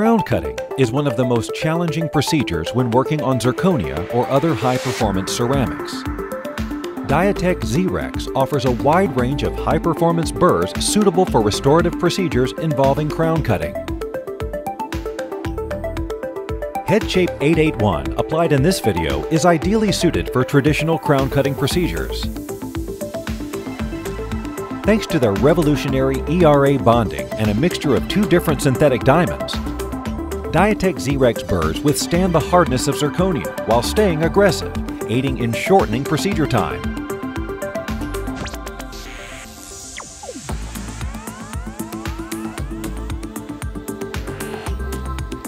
Crown cutting is one of the most challenging procedures when working on zirconia or other high-performance ceramics. Diatech Z-Rex offers a wide range of high-performance burrs suitable for restorative procedures involving crown cutting. HeadShape 881 applied in this video is ideally suited for traditional crown cutting procedures. Thanks to their revolutionary ERA bonding and a mixture of two different synthetic diamonds, Diatech Z-Rex burrs withstand the hardness of zirconia while staying aggressive, aiding in shortening procedure time.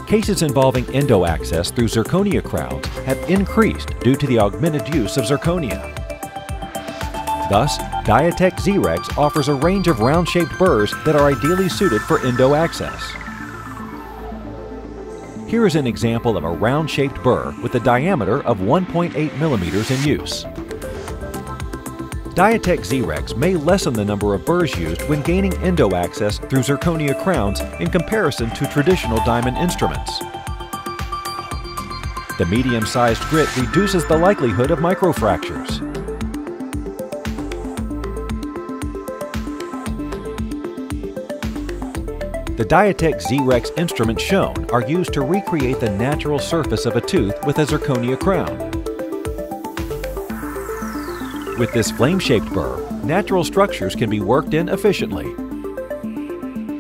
Cases involving endo access through zirconia crowns have increased due to the augmented use of zirconia. Thus, Diatech Z-Rex offers a range of round-shaped burrs that are ideally suited for endo access. Here is an example of a round-shaped burr with a diameter of 1.8 millimeters in use. Diatech Z-Rex may lessen the number of burrs used when gaining endo access through zirconia crowns in comparison to traditional diamond instruments. The medium-sized grit reduces the likelihood of microfractures. The Diatech Z-Rex instruments shown are used to recreate the natural surface of a tooth with a zirconia crown. With this flame-shaped burr, natural structures can be worked in efficiently.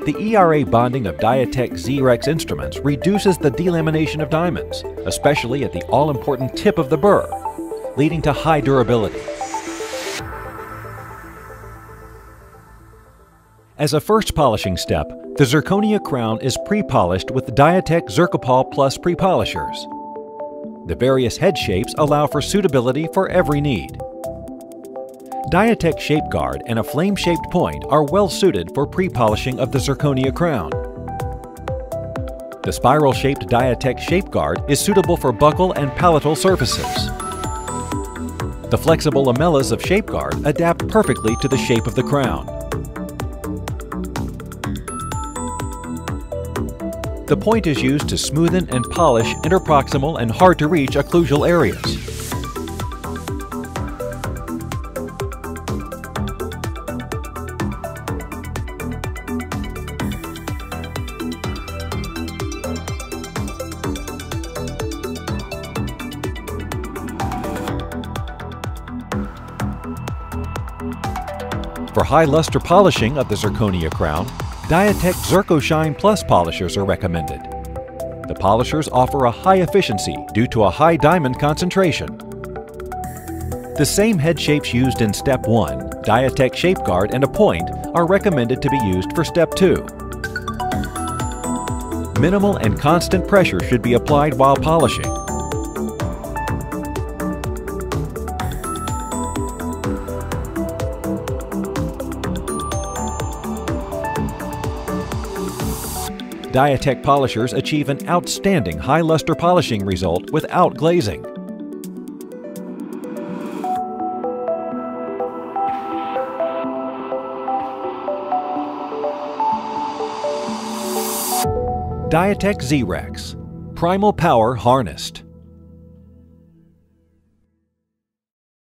The ERA bonding of Diatech Z-Rex instruments reduces the delamination of diamonds, especially at the all-important tip of the burr, leading to high durability. As a first polishing step, the zirconia crown is pre-polished with Diatech Zircopol Plus pre-polishers. The various head shapes allow for suitability for every need. Diatech Shape Guard and a flame-shaped point are well suited for pre-polishing of the zirconia crown. The spiral-shaped Diatech Shape Guard is suitable for buccal and palatal surfaces. The flexible lamellas of Shape Guard adapt perfectly to the shape of the crown. The point is used to smoothen and polish interproximal and hard-to-reach occlusal areas. For high luster polishing of the zirconia crown, Diatech ZircoShine Plus polishers are recommended. The polishers offer a high efficiency due to a high diamond concentration. The same head shapes used in Step 1, Diatech Shape Guard and a point, are recommended to be used for Step 2. Minimal and constant pressure should be applied while polishing. Diatech polishers achieve an outstanding high luster polishing result without glazing. Diatech Z-Rex, primal power harnessed.